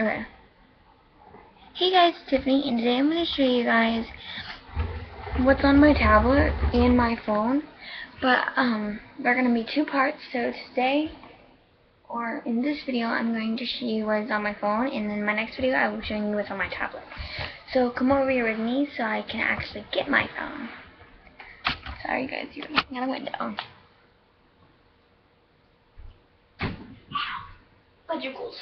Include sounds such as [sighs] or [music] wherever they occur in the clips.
Okay. Hey guys, it's Tiffany, and today I'm going to show you guys what's on my tablet and my phone. But, um, they're going to be two parts, so today, or in this video, I'm going to show you what's on my phone, and then my next video, I will show you what's on my tablet. So, come over here with me so I can actually get my phone. Sorry guys, you're looking at a window. Budgicles.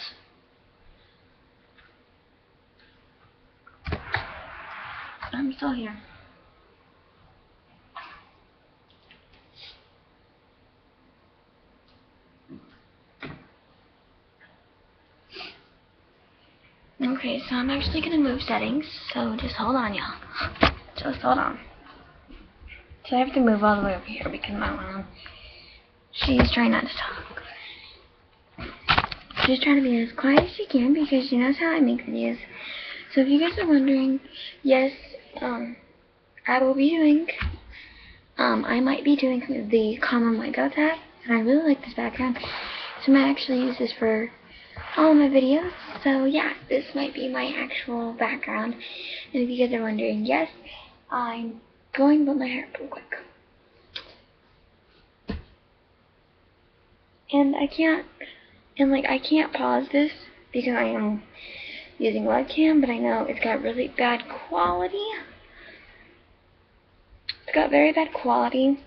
I'm still here. Okay, so I'm actually going to move settings, so just hold on, y'all. Just hold on. So I have to move all the way over here because my mom, she's trying not to talk. She's trying to be as quiet as she can because she knows how I make videos. So if you guys are wondering, yes, um, I will be doing, um, I might be doing the common Lego tag, and I really like this background, so I might actually use this for all my videos. So yeah, this might be my actual background. And if you guys are wondering, yes, I'm going to put my hair up real quick. And I can't, and like I can't pause this because I am using webcam, but I know it's got really bad quality. It's got very bad quality.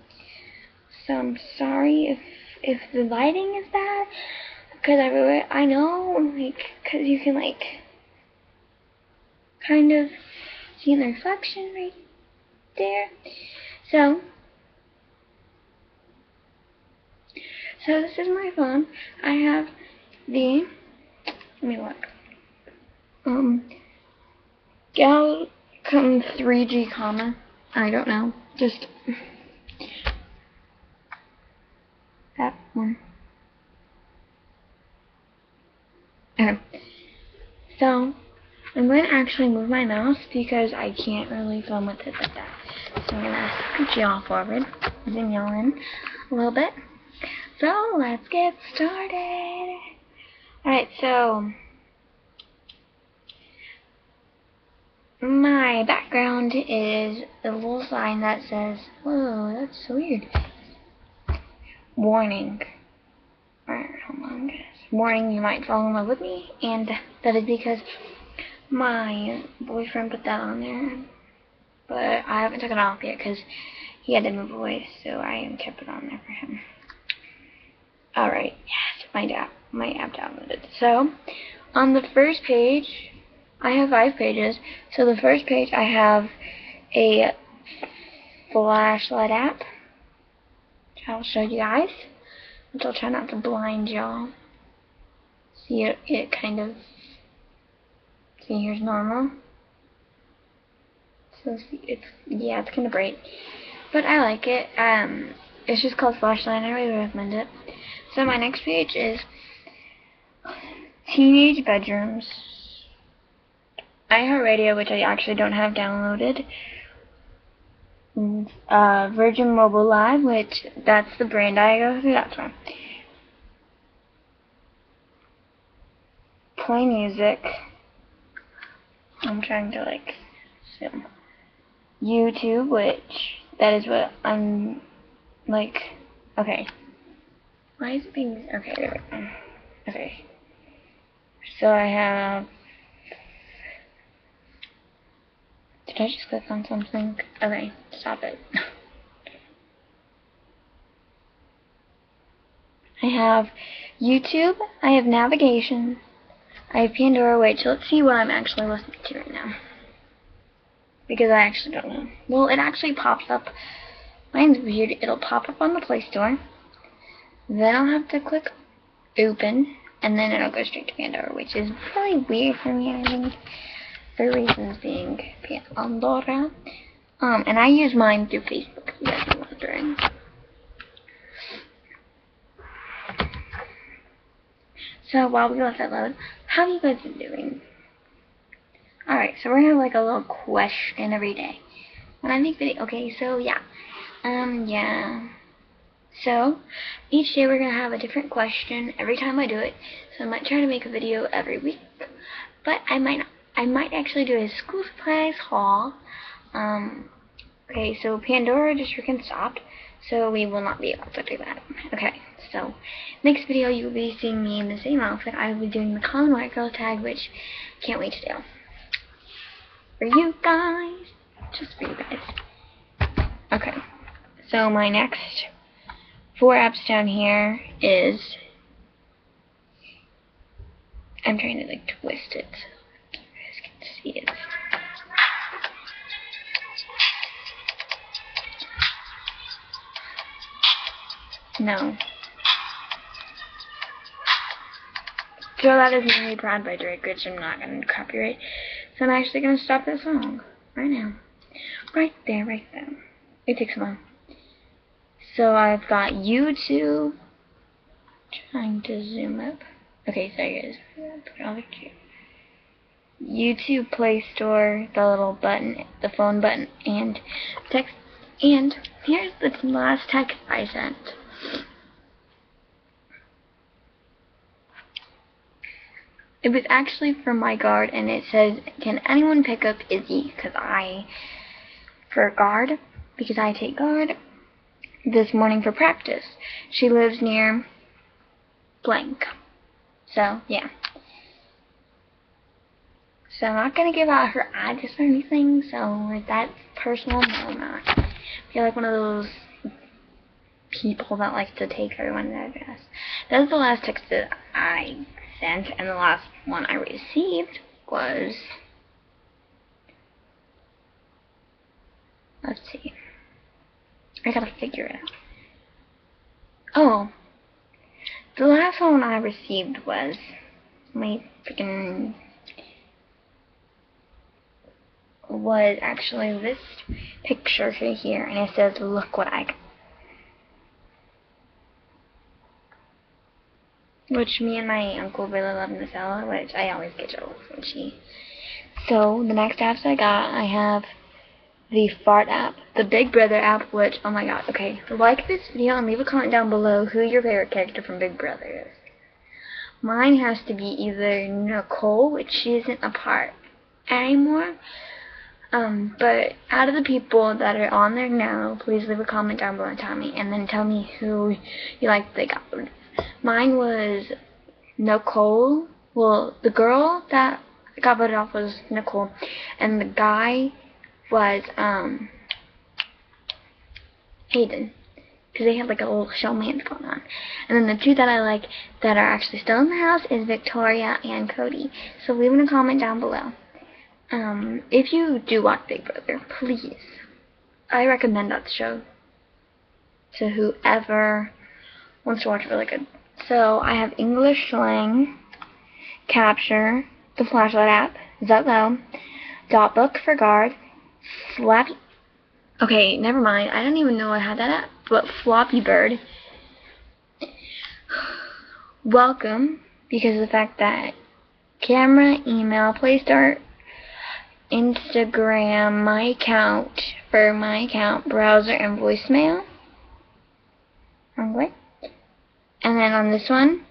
So I'm sorry if if the lighting is bad. Because I really, I know, like, because you can, like, kind of see the reflection right there. So, so this is my phone. I have the, let me look, um, Galcom 3G comma, I don't know, just that one. Okay. So, I'm going to actually move my mouse because I can't really film with it like that. So I'm going to scooch y'all forward, zoom y'all in a little bit. So, let's get started. Alright, so, my background is a little sign that says, whoa, that's so weird. Warning. On warning you might fall in love with me, and that is because my boyfriend put that on there, but I haven't taken it off yet because he had to move away, so I am kept it on there for him. Alright, yes, my my app downloaded. So, on the first page, I have five pages, so the first page I have a flashlight app, which I'll show you guys, which I'll try not to blind y'all see it, it kind of, see here's normal. So it's, yeah, it's kind of bright. But I like it. Um, it's just called Flashlight. I really recommend it. So my next page is Teenage Bedrooms. iHeartRadio, which I actually don't have downloaded. Uh, Virgin Mobile Live, which that's the brand I go through. That's one. play music. I'm trying to like zoom. YouTube, which that is what I'm like. Okay. Why is it being okay? Okay. So I have. Did I just click on something? Okay, stop it. I have YouTube. I have navigation. I have Pandora. Wait, so let's see what I'm actually listening to right now. Because I actually don't know. Well, it actually pops up. Mine's weird. It'll pop up on the Play Store. Then I'll have to click open. And then it'll go straight to Pandora, which is really weird for me, I think. For reasons being Pandora. Um, and I use mine through Facebook, you guys are wondering. So while we let that load, how have you guys been doing? Alright, so we're gonna have like a little question every day. When I make video, okay, so yeah. Um, yeah. So, each day we're gonna have a different question every time I do it. So I might try to make a video every week. but I might not. I might actually do a school supplies haul. Um, okay, so Pandora just freaking stopped, so we will not be able to do that. Okay, so next video you will be seeing me in the same outfit. I will be doing the Colin White Girl tag, which can't wait to do. For you guys, just for you guys. Okay, so my next four apps down here is I'm trying to like twist it it. No. So that is Really Proud by Drake, which I'm not going to copyright. So I'm actually going to stop this song right now. Right there, right there. It takes a while. So I've got YouTube. Trying to zoom up. Okay, sorry guys. Put all the YouTube Play Store, the little button, the phone button, and text. And here's the last text I sent. It was actually from my guard, and it says, "Can anyone pick up Izzy?" Because I, for guard, because I take guard this morning for practice. She lives near blank. So, yeah. So I'm not going to give out her address or anything, so if that's personal, no, I'm not. I feel like one of those people that likes to take everyone's address. That was the last text that I sent, and the last one I received was, let's see, I gotta figure it out. Oh, the last one I received was my freaking was actually this picture right here, and it says, "Look what I." Got. Which me and my uncle really love Nutella, which I always get jealous when she. So the next apps I got, I have the Fart app, the Big Brother app, which, oh my god, okay, like this video and leave a comment down below who your favorite character from Big Brother is. Mine has to be either Nicole, which she isn't a part anymore, um, but out of the people that are on there now, please leave a comment down below and tell me, and then tell me who you like they got. Mine was Nicole, well, the girl that got voted off was Nicole, and the guy was um Hayden because they had like a little showmance going on. And then the two that I like that are actually still in the house is Victoria and Cody. So leave in a comment down below. Um, if you do watch Big Brother, please, I recommend that show to whoever wants to watch it really good. So I have English slang, capture, the flashlight app, Zello, dot book for guard, Flappy. Okay, never mind. I don't even know I had that app, but Flappy Bird. [sighs] Welcome, because of the fact that camera, email, Play Store, Instagram, my account, for my account, browser, and voicemail. Okay. And then on this one,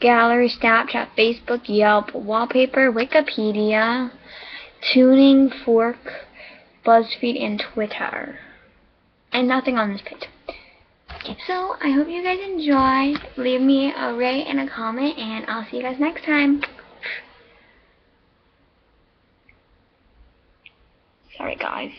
gallery, Snapchat, Facebook, Yelp, wallpaper, Wikipedia, tuning, fork, BuzzFeed, and Twitter. And nothing on this page. So I hope you guys enjoy. Leave me a rate and a comment, and I'll see you guys next time. Sorry, guys.